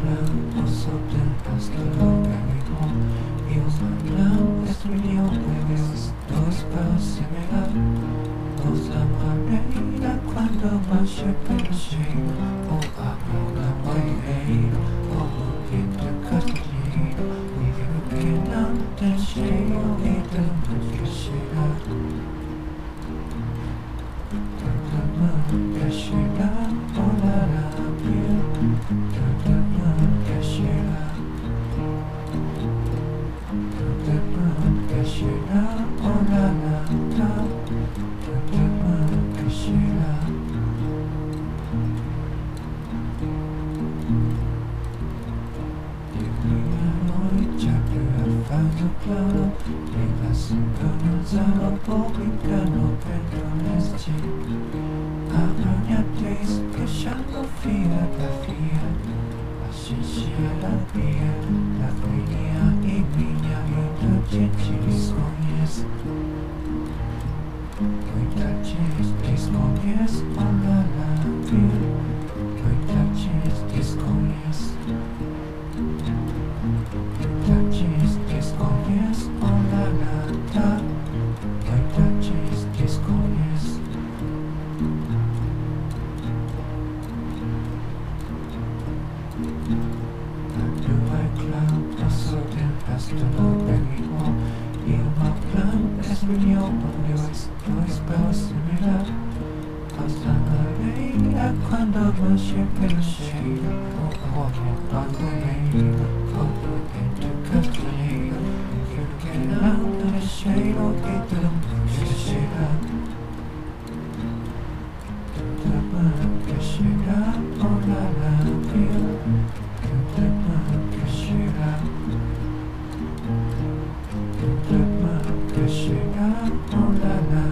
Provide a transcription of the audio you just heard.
clown also then as the low La via la via Ascensia la via Muita gente desconhece Olha la tá Muita gente desconhece Do I clown a certain festival very warm? You my plan is really open Yours, yours spell similar. Hasta la reina cuando me shake in the shade Oh, walking on the rain Over la la la la